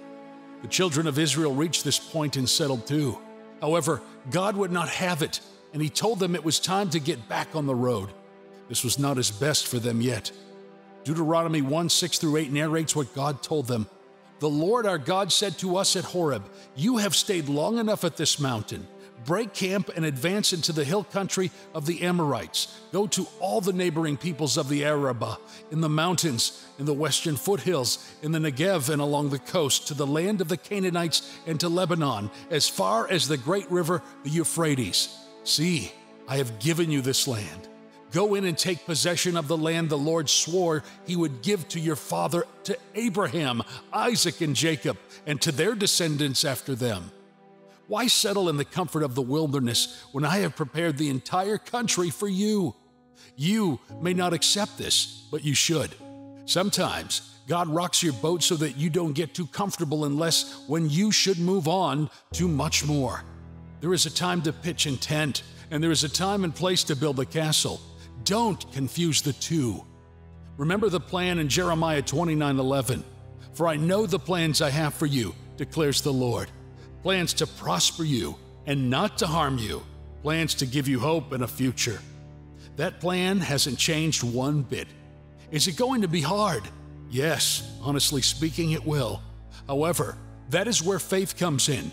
The children of Israel reached this point and settled too. However, God would not have it, and He told them it was time to get back on the road. This was not His best for them yet. Deuteronomy 1 6 through 8 narrates what God told them. The Lord our God said to us at Horeb, You have stayed long enough at this mountain. Break camp and advance into the hill country of the Amorites. Go to all the neighboring peoples of the Arabah, in the mountains, in the western foothills, in the Negev, and along the coast, to the land of the Canaanites and to Lebanon, as far as the great river, the Euphrates. See, I have given you this land. Go in and take possession of the land the Lord swore he would give to your father, to Abraham, Isaac, and Jacob, and to their descendants after them. Why settle in the comfort of the wilderness when I have prepared the entire country for you? You may not accept this, but you should. Sometimes God rocks your boat so that you don't get too comfortable unless when you should move on to much more. There is a time to pitch a tent, and there is a time and place to build a castle. Don't confuse the two. Remember the plan in Jeremiah 29 11. For I know the plans I have for you, declares the Lord plans to prosper you and not to harm you, plans to give you hope and a future. That plan hasn't changed one bit. Is it going to be hard? Yes, honestly speaking, it will. However, that is where faith comes in.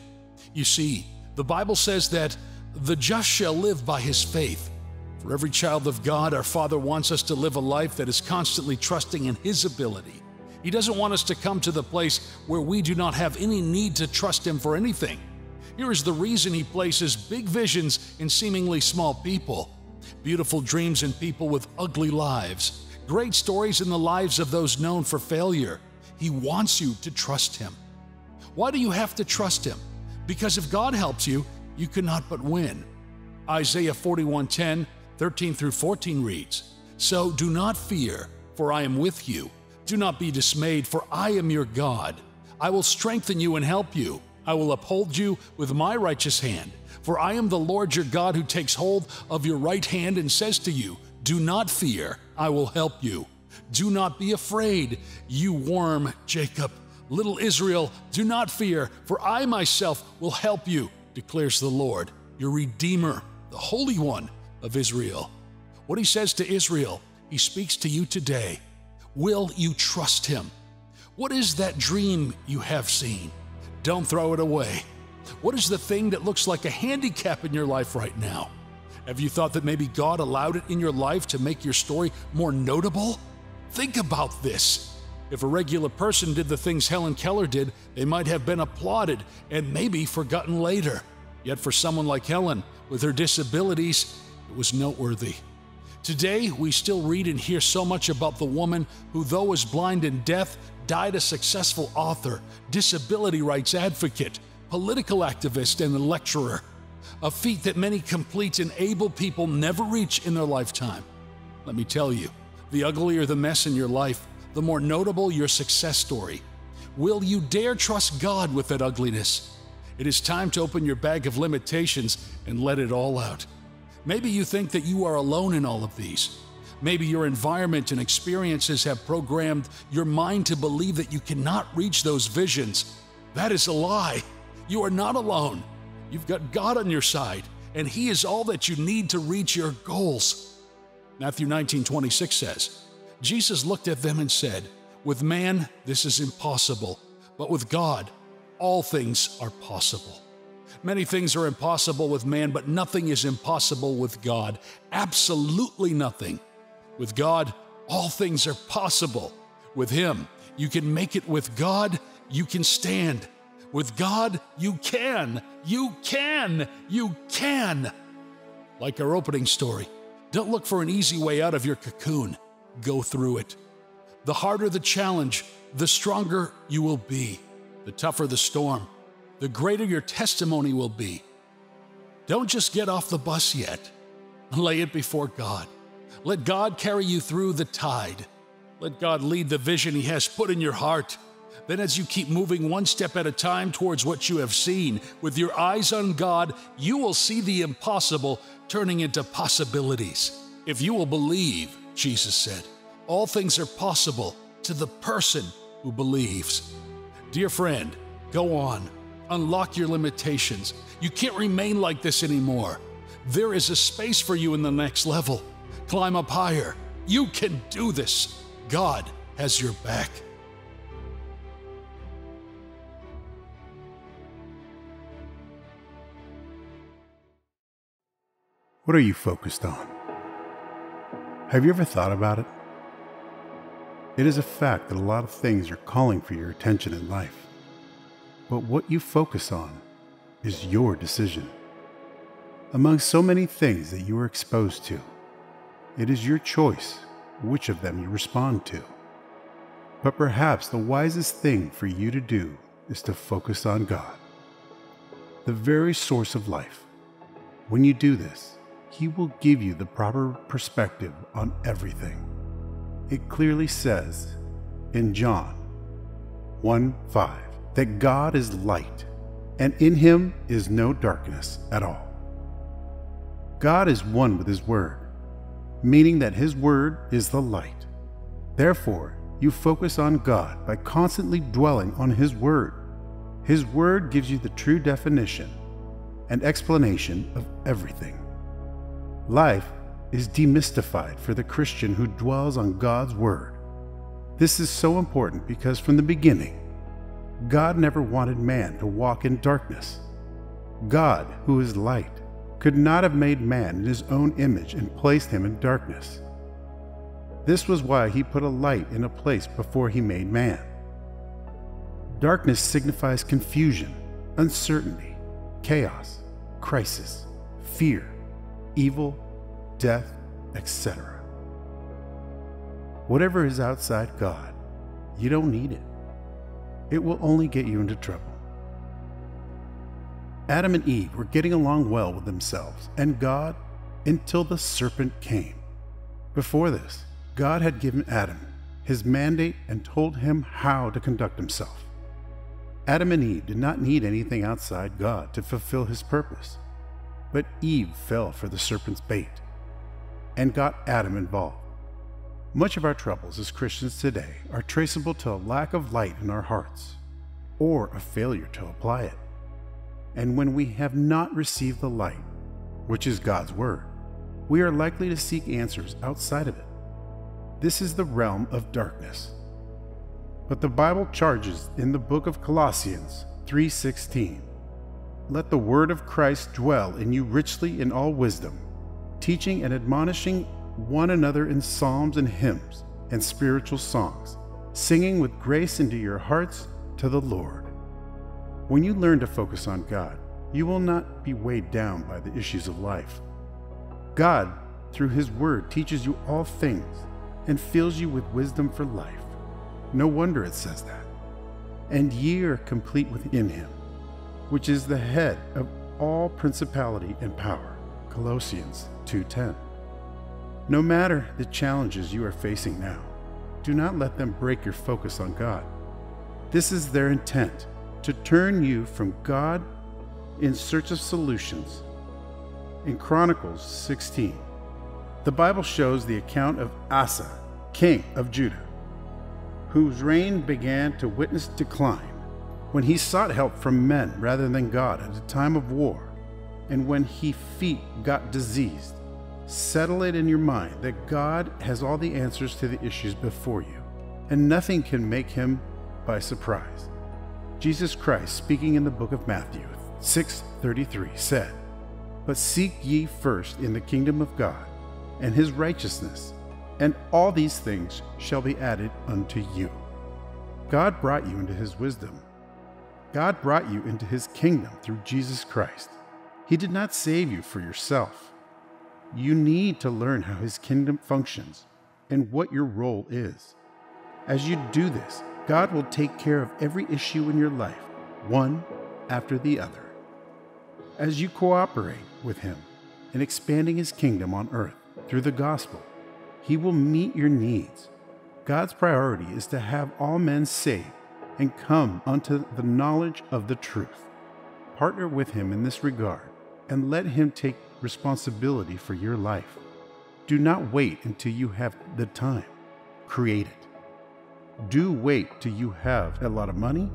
You see, the Bible says that the just shall live by his faith. For every child of God, our Father wants us to live a life that is constantly trusting in His ability. He doesn't want us to come to the place where we do not have any need to trust Him for anything. Here is the reason He places big visions in seemingly small people, beautiful dreams in people with ugly lives, great stories in the lives of those known for failure. He wants you to trust Him. Why do you have to trust Him? Because if God helps you, you cannot but win. Isaiah 41:10 13 through 14 reads So do not fear, for I am with you. Do not be dismayed, for I am your God. I will strengthen you and help you. I will uphold you with my righteous hand. For I am the Lord your God who takes hold of your right hand and says to you, Do not fear, I will help you. Do not be afraid, you worm Jacob. Little Israel, do not fear, for I myself will help you, declares the Lord, your Redeemer, the Holy One of Israel. What he says to Israel, he speaks to you today. Will you trust him? What is that dream you have seen? Don't throw it away. What is the thing that looks like a handicap in your life right now? Have you thought that maybe God allowed it in your life to make your story more notable? Think about this. If a regular person did the things Helen Keller did, they might have been applauded and maybe forgotten later. Yet for someone like Helen, with her disabilities, was noteworthy. Today, we still read and hear so much about the woman who, though was blind and deaf, died a successful author, disability rights advocate, political activist, and a lecturer. A feat that many complete and able people never reach in their lifetime. Let me tell you, the uglier the mess in your life, the more notable your success story. Will you dare trust God with that ugliness? It is time to open your bag of limitations and let it all out. Maybe you think that you are alone in all of these. Maybe your environment and experiences have programmed your mind to believe that you cannot reach those visions. That is a lie. You are not alone. You've got God on your side, and He is all that you need to reach your goals. Matthew 19 26 says, Jesus looked at them and said, With man, this is impossible, but with God, all things are possible. Many things are impossible with man, but nothing is impossible with God. Absolutely nothing. With God, all things are possible. With Him, you can make it. With God, you can stand. With God, you can. You can. You can. Like our opening story, don't look for an easy way out of your cocoon. Go through it. The harder the challenge, the stronger you will be. The tougher the storm, the greater your testimony will be. Don't just get off the bus yet. Lay it before God. Let God carry you through the tide. Let God lead the vision He has put in your heart. Then, as you keep moving one step at a time towards what you have seen, with your eyes on God, you will see the impossible turning into possibilities. If you will believe, Jesus said, all things are possible to the person who believes. Dear friend, go on unlock your limitations. You can't remain like this anymore. There is a space for you in the next level. Climb up higher. You can do this. God has your back. What are you focused on? Have you ever thought about it? It is a fact that a lot of things are calling for your attention in life. But what you focus on is your decision. Among so many things that you are exposed to, it is your choice which of them you respond to. But perhaps the wisest thing for you to do is to focus on God, the very source of life. When you do this, He will give you the proper perspective on everything. It clearly says in John 1 5 that God is light, and in him is no darkness at all. God is one with his word, meaning that his word is the light. Therefore, you focus on God by constantly dwelling on his word. His Word gives you the true definition and explanation of everything. Life is demystified for the Christian who dwells on God's Word. This is so important because from the beginning, God never wanted man to walk in darkness. God, who is light, could not have made man in his own image and placed him in darkness. This was why he put a light in a place before he made man. Darkness signifies confusion, uncertainty, chaos, crisis, fear, evil, death, etc. Whatever is outside God, you don't need it. It will only get you into trouble. Adam and Eve were getting along well with themselves and God until the serpent came. Before this, God had given Adam his mandate and told him how to conduct himself. Adam and Eve did not need anything outside God to fulfill his purpose, but Eve fell for the serpent's bait and got Adam involved. Much of our troubles as Christians today are traceable to a lack of light in our hearts or a failure to apply it. And when we have not received the light, which is God's Word, we are likely to seek answers outside of it. This is the realm of darkness. But the Bible charges in the book of Colossians 3:16, "Let the word of Christ dwell in you richly in all wisdom, teaching and admonishing one another in psalms and hymns and spiritual songs, singing with grace into your hearts to the Lord." When you learn to focus on God, you will not be weighed down by the issues of life. God, through His Word, teaches you all things and fills you with wisdom for life. No wonder it says that. And ye are complete within Him, which is the head of all principality and power. Colossians 2:10. No matter the challenges you are facing now, do not let them break your focus on God. This is their intent to turn you from God in search of solutions. In Chronicles 16, the Bible shows the account of Asa, king of Judah, whose reign began to witness decline when he sought help from men rather than God at a time of war, and when he feet got diseased. Settle it in your mind that God has all the answers to the issues before you, and nothing can make him by surprise. Jesus Christ, speaking in the book of Matthew 6:33, said, "But seek ye first in the kingdom of God and his righteousness, and all these things shall be added unto you." God brought you into his wisdom. God brought you into his kingdom through Jesus Christ. He did not save you for yourself. You need to learn how his kingdom functions and what your role is. As you do this, God will take care of every issue in your life, one after the other. As you cooperate with Him in expanding His kingdom on earth through the gospel, He will meet your needs. God's priority is to have all men saved and come unto the knowledge of the truth. Partner with Him in this regard and let Him take responsibility for your life. Do not wait until you have the time. Create it. Do wait till you have a lot of money.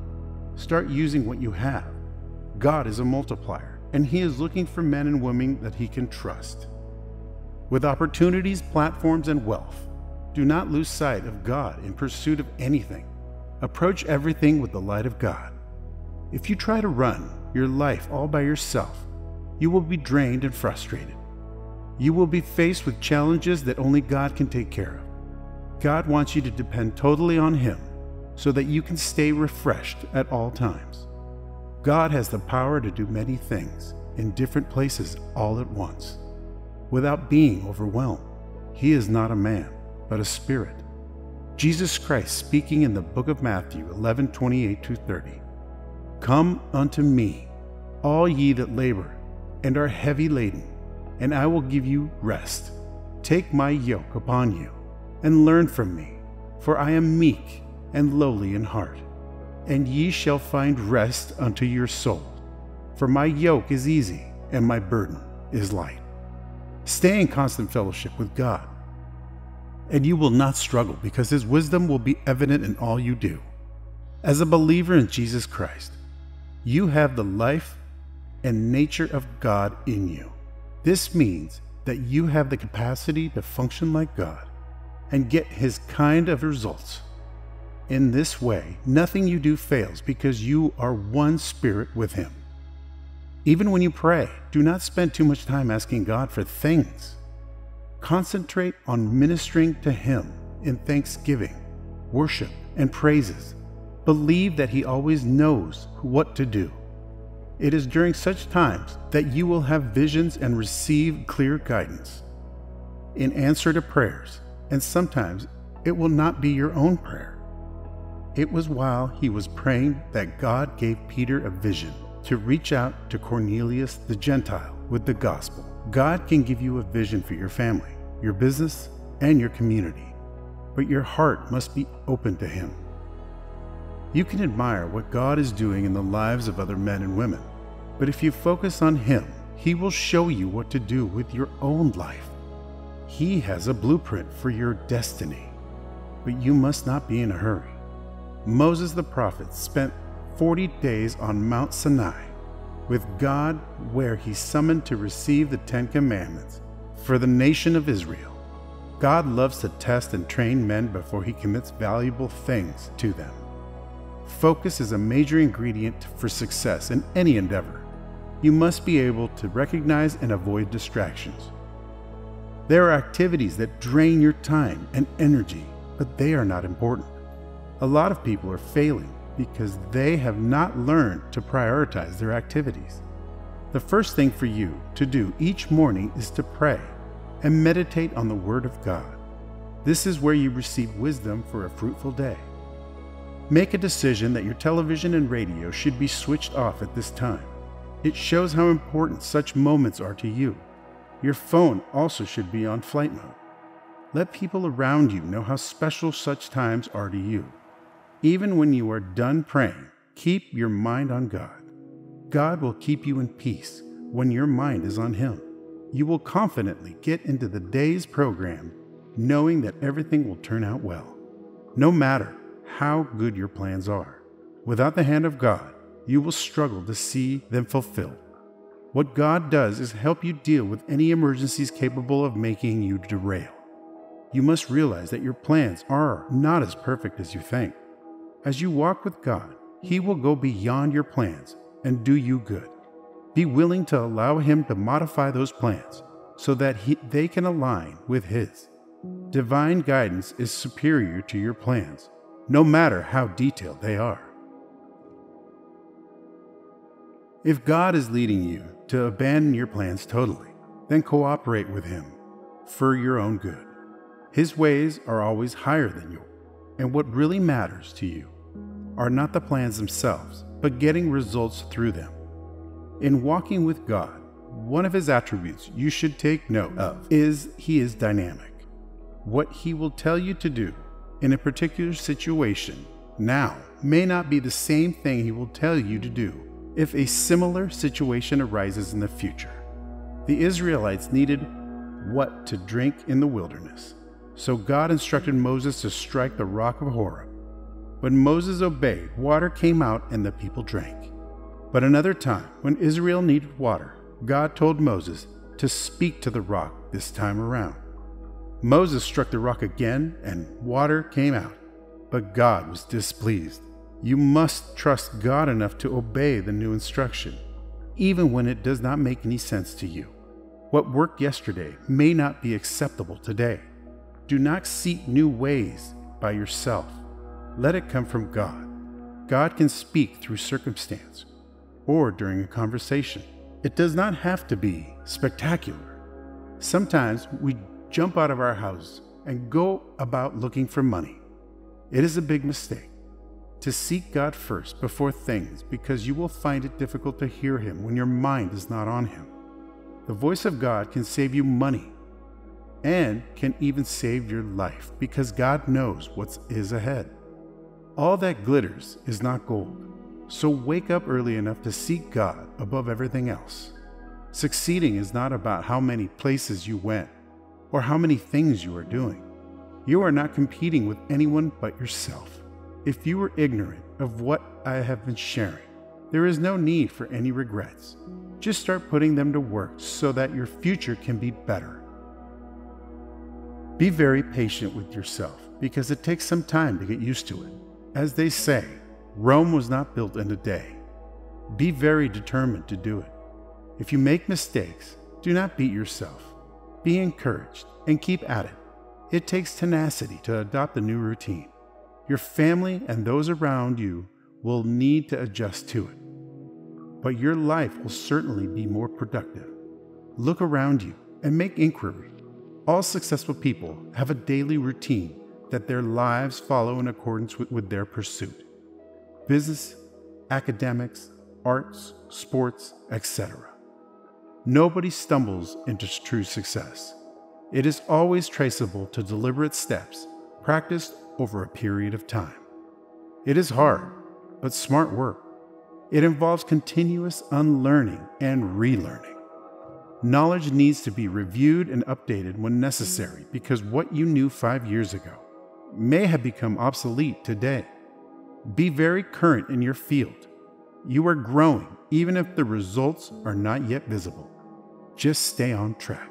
Start using what you have. God is a multiplier, and He is looking for men and women that He can trust. With opportunities, platforms, and wealth, do not lose sight of God in pursuit of anything. Approach everything with the light of God. If you try to run your life all by yourself, you will be drained and frustrated. You will be faced with challenges that only God can take care of. God wants you to depend totally on Him so that you can stay refreshed at all times. God has the power to do many things in different places all at once without being overwhelmed. He is not a man, but a spirit. Jesus Christ speaking in the book of Matthew 11 28 30. Come unto me, all ye that labor and are heavy laden, and I will give you rest. Take my yoke upon you and learn from me, for I am meek and lowly in heart, and ye shall find rest unto your soul. For my yoke is easy and my burden is light. Stay in constant fellowship with God, and you will not struggle because His wisdom will be evident in all you do. As a believer in Jesus Christ, You have the life and nature of God in you. This means that you have the capacity to function like God and get His kind of results. In this way, nothing you do fails because you are one spirit with Him. Even when you pray, do not spend too much time asking God for things. Concentrate on ministering to Him in thanksgiving, worship, and praises. Believe that He always knows what to do. It is during such times that you will have visions and receive clear guidance. In answer to prayers, and sometimes it will not be your own prayer. It was while he was praying that God gave Peter a vision to reach out to Cornelius the Gentile with the gospel. God can give you a vision for your family, your business, and your community, but your heart must be open to Him. You can admire what God is doing in the lives of other men and women, but if you focus on Him, He will show you what to do with your own life. He has a blueprint for your destiny, but you must not be in a hurry. Moses the prophet spent 40 days on Mount Sinai with God, where he summoned to receive the Ten Commandments for the nation of Israel. God loves to test and train men before he commits valuable things to them. Focus is a major ingredient for success in any endeavor. You must be able to recognize and avoid distractions. There are activities that drain your time and energy, but they are not important. A lot of people are failing because they have not learned to prioritize their activities. The first thing for you to do each morning is to pray and meditate on the Word of God. This is where you receive wisdom for a fruitful day. Make a decision that your television and radio should be switched off at this time. It shows how important such moments are to you. Your phone also should be on flight mode. Let people around you know how special such times are to you. Even when you are done praying, keep your mind on God. God will keep you in peace when your mind is on Him. You will confidently get into the day's program knowing that everything will turn out well, no matter how good your plans are. Without the hand of God, you will struggle to see them fulfilled. What God does is help you deal with any emergencies capable of making you derail. You must realize that your plans are not as perfect as you think. As you walk with God, He will go beyond your plans and do you good. Be willing to allow Him to modify those plans so that he, they can align with His. Divine guidance is superior to your plans, no matter how detailed they are. If God is leading you to abandon your plans totally, then cooperate with Him for your own good. His ways are always higher than yours, and what really matters to you are not the plans themselves, but getting results through them. In walking with God, one of His attributes you should take note of is He is dynamic. What He will tell you to do in a particular situation now may not be the same thing He will tell you to do if a similar situation arises in the future. The Israelites needed what to drink in the wilderness, so God instructed Moses to strike the rock of Horeb. When Moses obeyed, water came out and the people drank. But another time, when Israel needed water, God told Moses to speak to the rock this time around. Moses struck the rock again and water came out, but God was displeased. You must trust God enough to obey the new instruction, even when it does not make any sense to you. What worked yesterday may not be acceptable today. Do not seek new ways by yourself. Let it come from God. God can speak through circumstance or during a conversation. It does not have to be spectacular. Sometimes we jump out of our house and go about looking for money. It is a big mistake to seek God first before things because you will find it difficult to hear Him when your mind is not on Him. The voice of God can save you money and can even save your life because God knows what is ahead. All that glitters is not gold, so wake up early enough to seek God above everything else. Succeeding is not about how many places you went or how many things you are doing. You are not competing with anyone but yourself if you were ignorant of what I have been sharing, There is no need for any regrets. Just start putting them to work so that your future can be better. Be very patient with yourself because it takes some time to get used to it. As they say, Rome was not built in a day. Be very determined to do it. If you make mistakes, do not beat yourself. Be encouraged and keep at it. It takes tenacity to adopt a new routine. Your family and those around you will need to adjust to it. But your life will certainly be more productive. Look around you and make inquiry. All successful people have a daily routine that their lives follow in accordance with, with their pursuit business, academics, arts, sports, etc. Nobody stumbles into true success. It is always traceable to deliberate steps practiced over a period of time. It is hard, but smart work. It involves continuous unlearning and relearning. Knowledge needs to be reviewed and updated when necessary because what you knew five years ago may have become obsolete today. Be very current in your field. You are growing even if the results are not yet visible. Just stay on track.